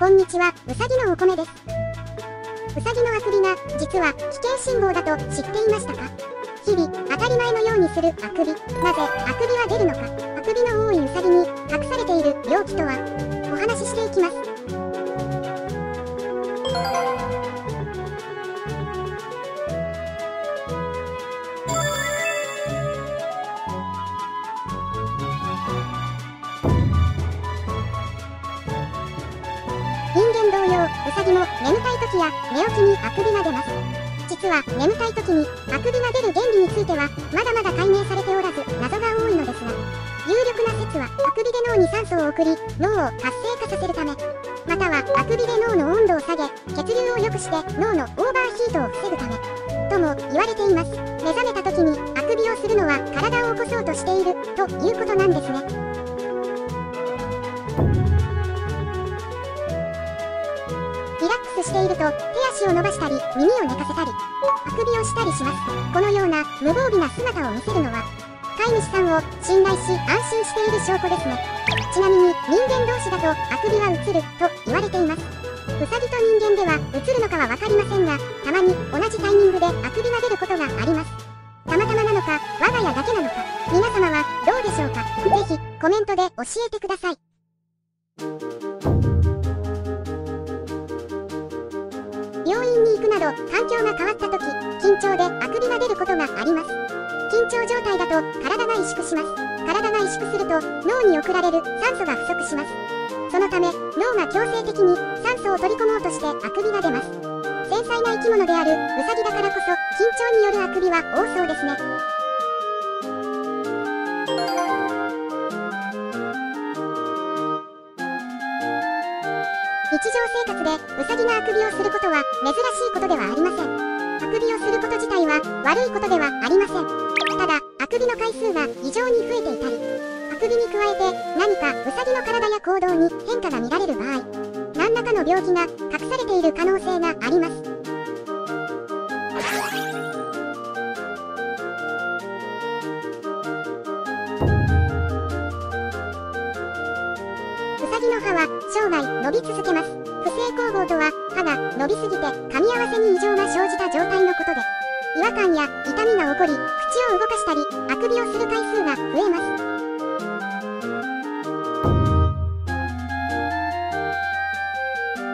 こんにちは、うさぎのお米です。うさぎのあくびが、実は危険信号だと知っていましたか？日々、当たり前のようにするあくび。なぜ、あくびは出るのか？あくびの多いうさぎに、隠されている病気とは、お話ウサギも眠たい時や寝起きにあくびが出ます。実は眠たい時にあくびが出る原理についてはまだまだ解明されておらず謎が多いのですが有力な説はあくびで脳に酸素を送り脳を活性化させるため。またはあくびで脳の温度を下げ血流を良くして脳のオーバーヒートを防ぐため。とも言われています。目覚めた時にあくびをするのは体を起こそうとしているということなんですね。と手足を伸ばしたり耳を寝かせたりあくびをしたりします。このような無防備な姿を見せるのは飼い主さんを信頼し安心している証拠ですね。ちなみに人間同士だとあくびはうつると言われています。ウサギと人間ではうつるのかは分かりませんがたまに同じタイミングであくびが出ることがあります。たまたまなのか我が家だけなのか皆様はどうでしょうか？ぜひコメントで教えてください。環境が変わった時緊張であくびが出ることがあります。緊張状態だと体が萎縮します。体が萎縮すると脳に送られる酸素が不足します。そのため脳が強制的に酸素を取り込もうとしてあくびが出ます。繊細な生き物であるウサギだからこそ緊張によるあくびは多そうですね。日常生活でウサギがあくびをすることは珍しいことではありません。あくびをすること自体は悪いことではありません。ただ、あくびの回数が異常に増えていたり、あくびに加えて何かウサギの体や行動に変化が見られる場合、何らかの病気が隠されている可能性があります。生涯伸び続けます。不正攻防とは歯が伸びすぎて噛み合わせに異常が生じた状態のことで、違和感や痛みが起こり、口を動かしたり、あくびをする回数が増えます。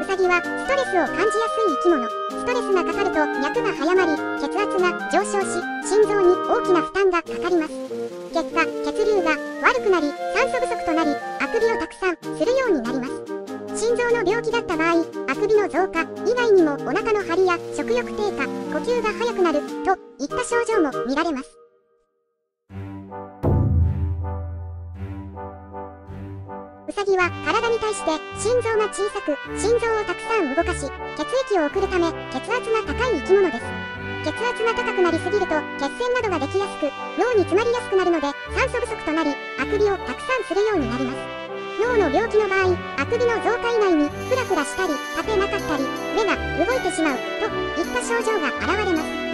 うさぎはストレスを感じやすい生き物。ストレスがかかると脈が早まり、血圧が上昇し、心臓に大きな負担がかかります。結果、血流が増加以外にもお腹の張りや食欲低下、呼吸が速くなるといった症状も見られます。ウサギは体に対して心臓が小さく心臓をたくさん動かし血液を送るため血圧が高い生き物です血圧が高くなりすぎると血栓などができやすく脳に詰まりやすくなるので酸素不足となりあくびをたくさんするようになります脳の病気の場合あくびの増加以外にフラフラしたり立てなかったり目が動いてしまうといった症状が現れます。